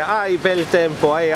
hai bel tempo hai